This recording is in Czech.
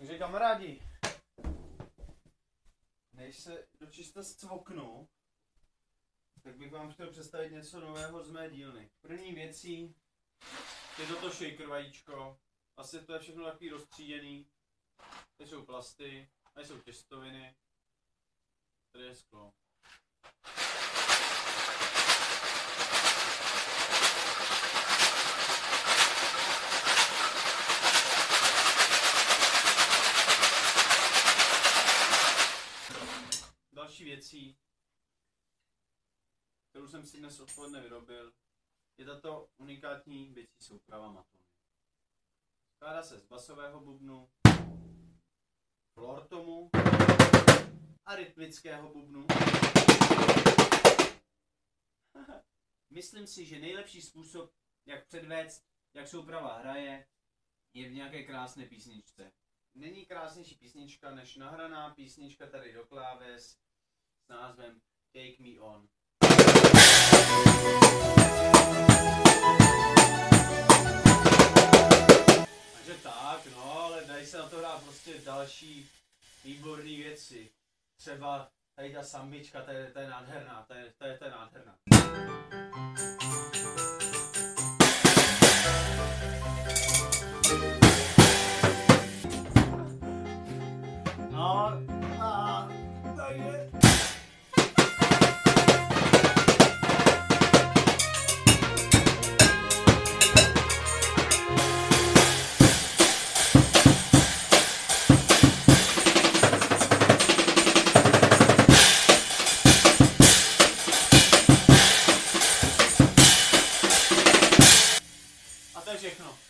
Takže kamarádi, než se dočista zcvoknu, tak bych vám chtěl představit něco nového z mé dílny. První věcí je toto shaker vajíčko. Asi to je všechno takový rozstříděný. Tady jsou plasty, tady jsou těstoviny, tady je sklo. Další věcí, kterou jsem si dnes odpoledne vyrobil, je tato unikátní bicí souprava matony. Skládá se z basového bubnu, flortomu a rytmického bubnu. Myslím si, že nejlepší způsob, jak předvést, jak souprava hraje, je v nějaké krásné písničce. Není krásnější písnička než nahraná písnička tady do kláves názvem Take Me On. Takže tak, no, ale dají se na to hrát prostě další výborné věci. Třeba tady ta sambička, to je, to je nádherná, to je, to je, to je nádherná. No, Všechno.